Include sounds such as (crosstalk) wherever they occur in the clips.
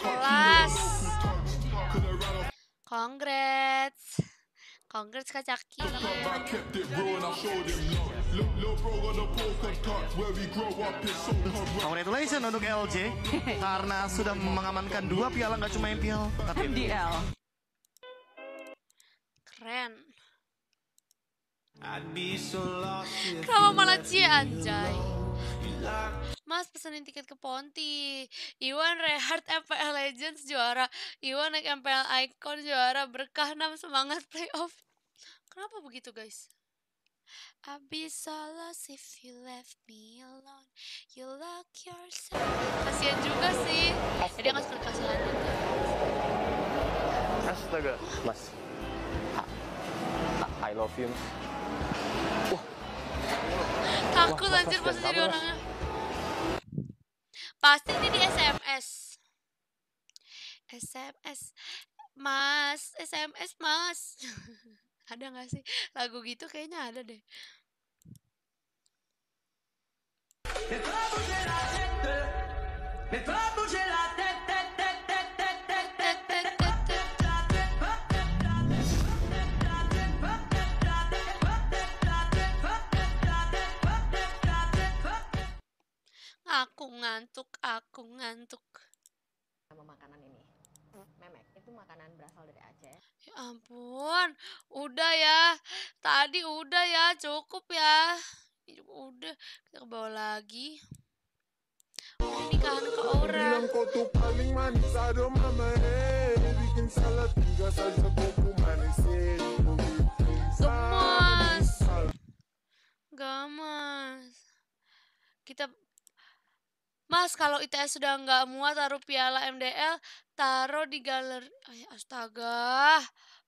Kelas. Congrats. Congrats Kak Caki. Congratulations untuk LJ (laughs) karena sudah mengamankan dua piala nggak cuma MPL tapi MDL. Keren. Kenapa malah cie anjay? Mas pesenin tiket ke Ponti. Iwan Rehard MPL Legends juara. Iwan naik MPL Icon juara. Berkah 6 semangat playoff. Kenapa begitu guys? I'd be so lost if you left me alone. You lock yourself. Kasian juga sih. Dia nggak suka kasihan. Astaga, Mas. Ha- ha- I love you. Takut Wah, anjir pas jadi orangnya. Pasti ini di SMS. SMS. Mas, SMS mas. (laughs) ada nggak sih lagu gitu kayaknya ada deh. Ngantuk, aku ngantuk. sama makanan ini. Memek itu makanan berasal dari Aceh. Ya ampun, udah ya. Tadi udah ya, cukup ya. Ini Udah, kita ke bawah lagi. Nikahan ke orang. Mas, kalau ITS sudah nggak muat taruh piala MDL, taruh di galeri. Ay, astaga.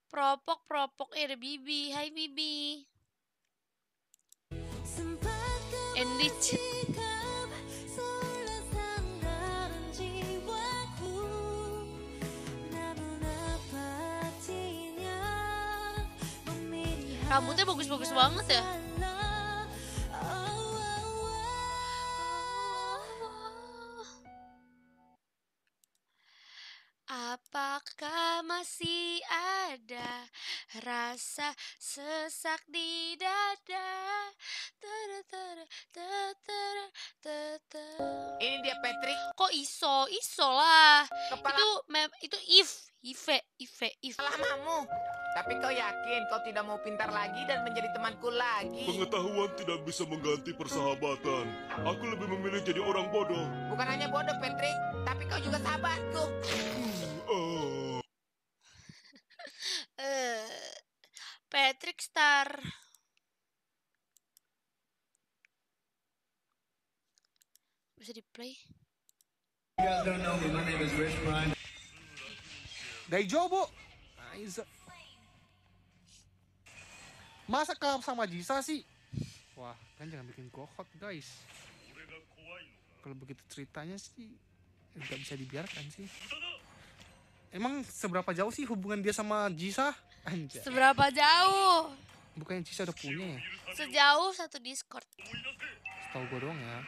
Propok, propok. Eh, ada Bibi. Hai, Bibi. Endich. Rambutnya bagus-bagus banget ya. Ada rasa sesak di dada? Tada, tada, tada, tada, tada. Ini dia Patrick. Kok iso? Iso lah. Kepala Itu mem itu if, Ive, Ive, if. lamamu. Tapi kau yakin kau tidak mau pintar lagi dan menjadi temanku lagi? Pengetahuan tidak bisa mengganti persahabatan Aku lebih memilih jadi orang bodoh Bukan hanya bodoh, Patrick. Tapi kau juga sahabatku. Oh. Eh, Star. Bisa di play? Daijobo. Aiza. Masa kalah sama Jisa sih? Wah, kan jangan bikin gohot guys. Kalau begitu ceritanya sih nggak bisa dibiarkan sih. Emang seberapa jauh sih hubungan dia sama Jisa? Anjay. Seberapa jauh? Bukannya Jisa udah punya ya? Sejauh satu Discord. Tahu gue doang ya.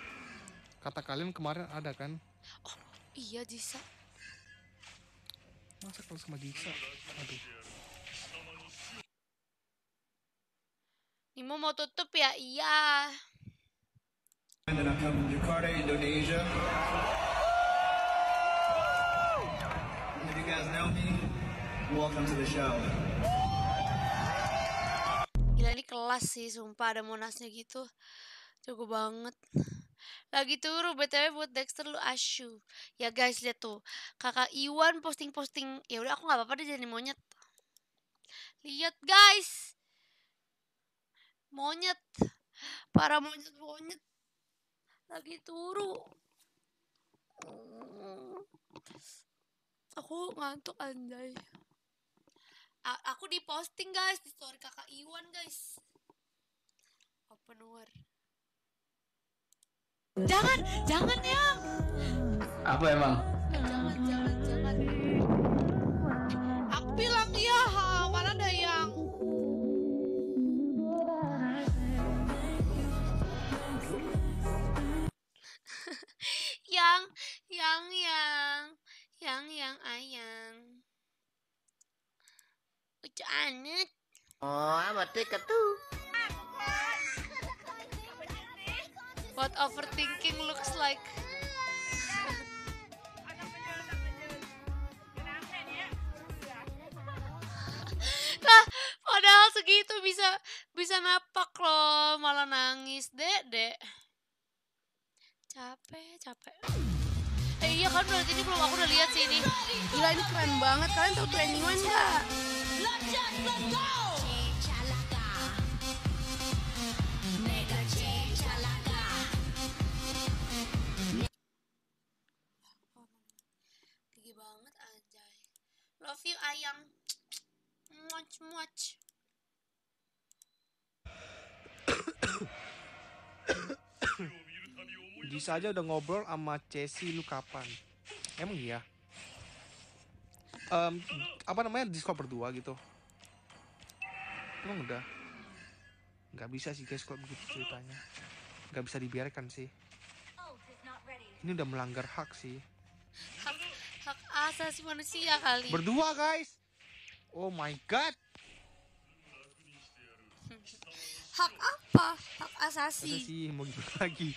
Kata kalian kemarin ada kan? Iya, Jisa. Masa kalau sama Jisa? Aduh. Nimo mau tutup ya? Iya. And I'm from Jakarta, Indonesia. Welcome to the show. Gila ini kelas sih, sumpah ada monasnya gitu. Jago banget. Lagi turu, BTW buat Dexter lu asyuh. Ya guys, lihat tuh. Kakak Iwan posting-posting. Ya udah aku nggak apa-apa deh jadi monyet. Lihat guys. Monyet. Para monyet-monyet. Lagi turu. Aku ngantuk anjay. A- aku di posting guys di story kakak Iwan guys. Open war. Jangan, jangan yang. Apa emang? Jangan, jangan, jangan. Aku bilang ha, mana ada yang. (laughs) yang, yang, anut. Oh, amat tiket tuh. What overthinking looks like. Lah, padahal segitu bisa bisa napak loh, malah nangis, Dek, Dek. Capek, capek. Eh iya kan berarti ini belum aku udah lihat sih ini. Gila ini keren banget. Kalian tahu 21 nggak? Tinggi banget anjay. Love you ayang. Much much. Jisa aja udah ngobrol sama Chelsea lu kapan? Emang iya? Em, apa namanya Discord berdua gitu? Emang udah? Nggak bisa sih guys kalau begitu ceritanya. Nggak bisa dibiarkan sih. Ini udah melanggar hak sih. Hak hak asasi manusia kali. Berdua guys. Oh my god. hak apa? Hak asasi. sih mau gimana lagi?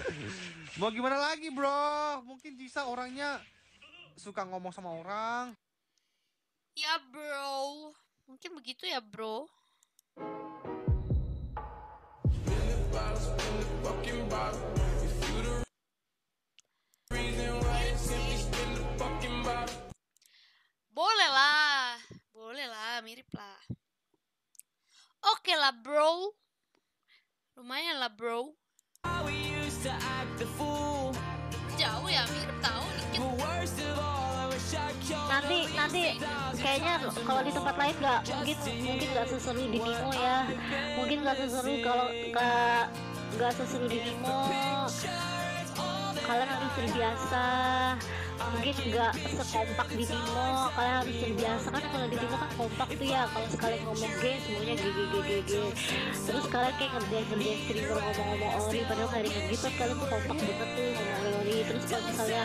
(laughs) mau gimana lagi bro? Mungkin Jisa orangnya suka ngomong sama orang. Ya bro. Mungkin begitu ya bro. Boleh lah, boleh lah, mirip lah. Oke lah bro, lumayan lah bro. Jauh nanti kayaknya kalau di tempat lain nggak mungkin mungkin nggak seseru di Nemo ya. Mungkin nggak seseru kalau nggak nggak seseru di Nemo kalian harus terbiasa. Mungkin nggak sekompak di Nemo kalian harus terbiasa. Kan kalau di Nemo kan kompak tuh ya. Kalau sekali ngomong G semuanya G G G G terus kalian kayak ngerjain ngerjain streamer ngomong-ngomong ori padahal nggak ada yang gitu. Kalian tuh kompak banget tuh ngomong ori. Terus kalau misalnya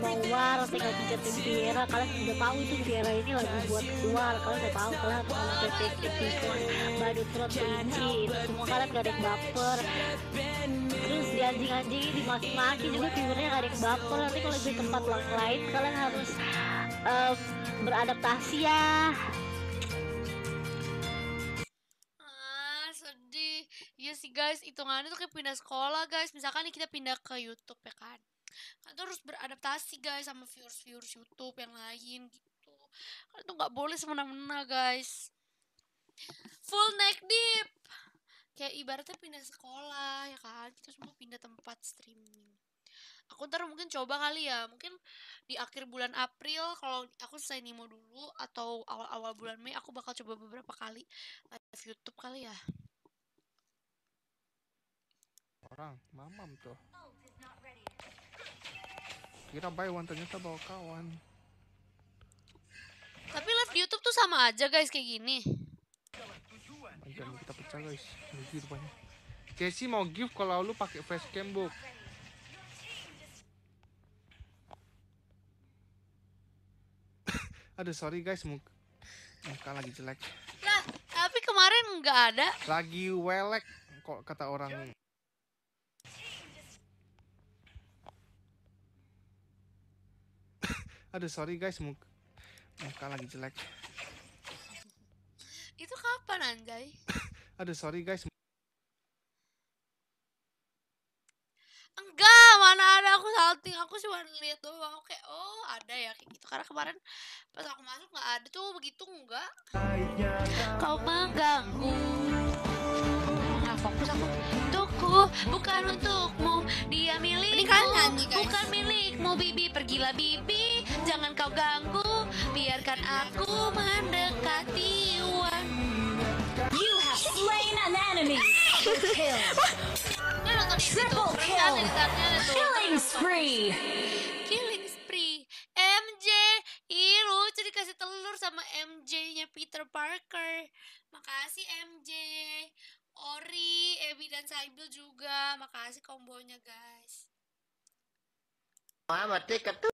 mau war tinggal pinjatin Viera kalian udah tahu itu Viera ini lagi buat keluar kalian udah tahu kalian harus PT Tikus badut trot kelinci itu semua kalian gak ada yang baper terus di anjing-anjing dimaki-maki juga viewernya gak ada yang baper nanti kalau di tempat lain kalian harus beradaptasi ya Ah. Iya sih guys, hitungannya tuh kayak pindah sekolah guys. Misalkan nih kita pindah ke YouTube ya kan. Tuh harus beradaptasi guys sama viewers-viewers YouTube yang lain gitu. Kan tuh nggak boleh semena-mena guys. Full neck deep. Kayak ibaratnya pindah sekolah ya kan. Kita semua pindah tempat streaming. Aku ntar mungkin coba kali ya. Mungkin di akhir bulan April kalau aku selesai Nemo dulu atau awal-awal bulan Mei aku bakal coba beberapa kali live YouTube kali ya. Orang, mamam tuh. Kira buy one ternyata bawa kawan. Tapi live di YouTube tuh sama aja guys kayak gini. Jangan kita pecah guys. Rugi rupanya. Casey mau give kalau lu pakai facecam book. (laughs) Aduh sorry guys muka, muka lagi jelek. Lah, tapi kemarin nggak ada. Lagi welek kok kata orang. Aduh sorry guys muka, muka lagi jelek. Itu kapan anjay? (laughs) Aduh sorry guys. Enggak, mana ada aku salting. Aku cuma ngeliat doang. Oke, oh ada ya kayak gitu. Karena kemarin pas aku masuk nggak ada tuh begitu enggak. Kau mengganggu. Nggak fokus aku. Untukku, bukan untukmu. Dia milikmu, guys. bukan milikmu. Bibi, pergilah Bibi. Jangan kau ganggu. Biarkan aku mendekati Wan. You have slain an enemy (laughs) kill situ. Triple kill. killing spree Killing spree. MJ, ih lucu dikasih telur sama MJ-nya Peter Parker. Makasih MJ. Ori, Ebi dan Saibil juga. Makasih kombonya guys. Oh, amat tiket tuh.